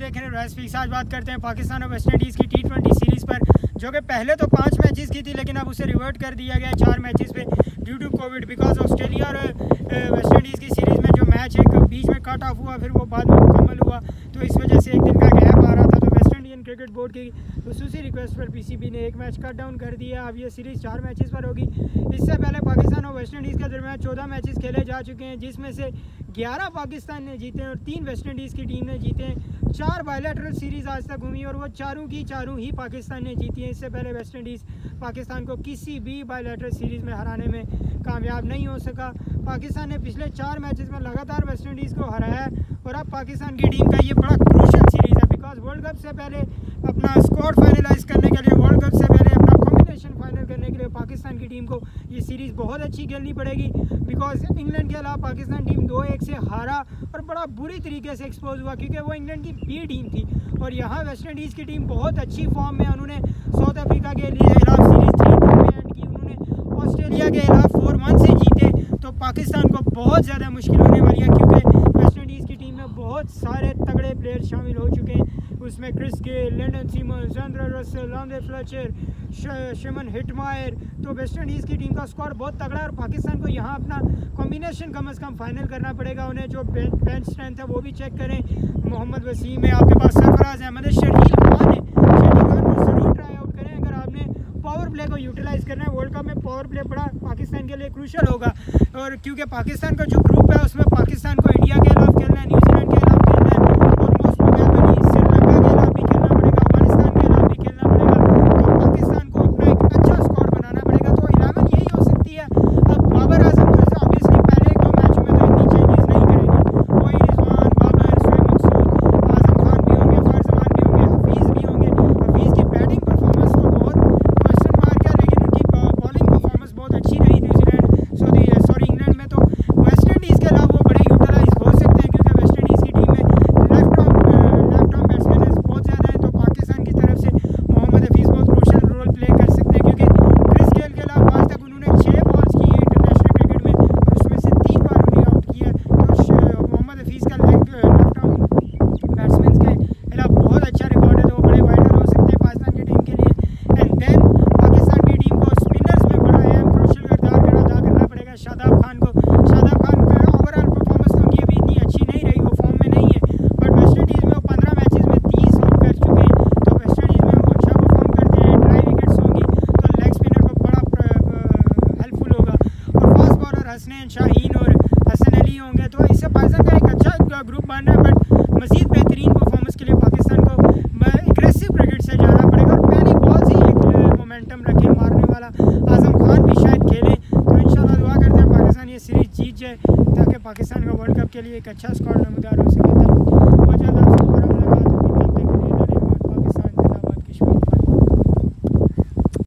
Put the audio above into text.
دیکھ رہے ہیں ریس فکس آج بات کرتے ہیں پاکستان اور ویسٹ انڈیز کی ٹی ٹوینٹی سیریز پر، جو کہ پہلے تو پانچ میچز کی تھی، لیکن اب اسے ریورٹ کر دیا گیا چار میچز پہ due to Covid because Australia اور ویسٹ انڈیز کی سیریز میں جو میچ ایک بیچ میں کٹ آف ہوا، پھر وہ بعد میں مکمل ہوا۔ تو اس وجہ سے ایک دن کا کرکٹ بورڈ کی خصوصی ریکویسٹ پر پی سی بی نے ایک میچ کٹ ڈاؤن کر دیا۔ اب یہ سیریز چار میچز پر ہوگی۔ اس سے پہلے پاکستان اور ویسٹ انڈیز کے درمیان چودہ میچز کھیلے جا چکے ہیں، جس میں سے گیارہ پاکستان نے جیتے ہیں اور تین ویسٹ انڈیز کی ٹیم نے جیتے ہیں۔ چار بائیلیٹرل سیریز آج تک گھومی اور وہ چاروں کی چاروں ہی پاکستان نے جیتی ہیں۔ اس سے پہلے ویسٹ انڈیز پاکستان کو کسی بھی بائیلیٹرل سیریز میں ہرانے میں کامیاب نہیں ہو سکا۔ پاکستان نے پچھلے چار میچز میں لگاتار ویسٹ انڈیز کو ہرایا ہے اور اب پاکستان کی ٹیم کا یہ بڑا کروشل سیریز ہے۔ ورلڈ کپ سے پہلے اپنا اسکوڈ فائنلائز کرنے کے لیے ورلڈ کپ سے پہلے اپنا کمبینیشن فائنل کرنے کے لیے پاکستان کی ٹیم کو یہ سیریز بہت اچھی کھیلنی پڑے گی بیکاز انگلینڈ کے علاوہ پاکستان ٹیم دو ایک سے ہارا اور بڑا بری طریقے سے ایکسپوز ہوا کیونکہ وہ انگلینڈ کی بی ٹیم تھی اور یہاں ویسٹ انڈیز کی ٹیم بہت اچھی فارم میں انہوں نے ساؤتھ افریقہ کے لیے خلاف سیریز تھری ٹو میں اینڈ کی، انہوں نے آسٹریلیا کے خلاف فور ون سے جیتے تو پاکستان کو بہت زیادہ مشکل ہونے والی ہے کیونکہ ویسٹ انڈیز کی ٹیم میں بہت سارے تگڑے پلیئر شامل ہو چکے ہیں۔ اس میں کرس کے لینڈن سیمن زندر رسل لانڈے فلیچر شمن ہٹمائر تو ویسٹ انڈیز کی ٹیم کا اسکوار بہت تگڑا ہے اور پاکستان کو یہاں اپنا کمبینیشن کم از کم فائنل کرنا پڑے گا انہیں جو بینچ اسٹرینتھ ہے وہ بھی چیک کریں محمد وسیم ہے آپ کے پاس سرفراز احمد شرحیل خان ہے شرحیل خان کو ضرور ٹرائی آؤٹ کریں اگر آپ نے پاور پلے کو یوٹیلائز کرنا ہے ورلڈ کپ میں پاور پلے بڑا پاکستان کے لیے کروشل ہوگا اور کیونکہ پاکستان کا جو گروپ ہے اس میں پاکستان کو انڈیا کے خلاف کھیلنا ہے نیوزی لینڈ کے خلاف کھیلنا ہے اور موسٹ پروبیبلی سری لنکا کے خلاف بھی کھیلنا پڑے گا افغانستان کے خلاف بھی کھیلنا پڑے گا تو پاکستان کو اپنا ایک اچھا اسکور بنانا پڑے گا تو الیون یہی ہو سکتی ہے اب بابر اعظم تو آبویسلی پہلے ایک دو میچوں میں تو اتنی چینجز نہیں کریں گے وہی رضوان بابر شعیب مقصود اعظم خان بھی ہوں گے فارزمان بھی ہوں گے حفیظ بھی ہوں گے حفیظ کی بیٹنگ پرفارمنس تو بہت کوشچن مارک ہے لیکن ان کی بالنگ پرفارمنس بہت اچھی رہی New Zealand sorry sorry England میں تو ویسٹ انڈیز کے علاوہ وہ بڑے یوٹیلائز ہو سکتے ہیں کیونکہ ویسٹ انڈیز کی ٹیم میں left arm left arm batsman بہت زیادہ ہیں تو پاکستان کی طرف سے محمد حفیظ بہت کروشل رول پلے کر سکتے ہیں کیونکہ کرس گیل کے علاوہ آج تک انہوں نے چھ بالس کی ہیں انٹرنیشنل کرکٹ میں اور اس میں سے تین بار انہیں آؤٹ کیا ہے تو محمد حفیظ کا لیگ لیفٹ آرم بیٹسمین کے علاوہ بہت اچھا ریکارڈ ہے تو وہ بڑے وائٹر ہو سکتے ہیں پاکستان کی ٹیم کے لیے اینڈ دین پاکستان کی ٹیم کو اسپنرز میں بڑا اہم کروشل کردار ادا کرنا پڑے گا شاداب خان کو شاداب خان کا اوور آل پرفارمنس تو ان کی ابھی اتنی اچھی نہیں رہی وہ فارم میں نہیں ہے بٹ ویسٹ انڈیز میں وہ پندرہ میچز میں تیس آؤٹ کر چکے ہیں تو ویسٹ انڈیز میں وہ اچھا پرفارم کرتے ہیں ڈرائی وکٹس ہوں گی تو لیگ اسپنر کو بڑا ہیلپ فل ہوگا اور فاسٹ بالر حسنین شاہین اور حسن علی ہوں گے تو اس سے پاکستان کا ایک اچھا گروپ بن رہا ہے، بٹ مزید بہترین پرفارمنس کے لیے پاکستان کو اگریسو کرکٹ سے جانا پڑے گا اور پہلی بال سے ہی ایک مومنٹم رکھے مارنے والا اعظم خان بھی شاید کھیلے۔ تو انشاءاللہ دعا کرتے ہیں پاکستان یہ سیریز جیت جائے تاکہ پاکستان کا ورلڈ کپ کے لیے ایک اچھا اسکواڈ نمودار ہو سکے۔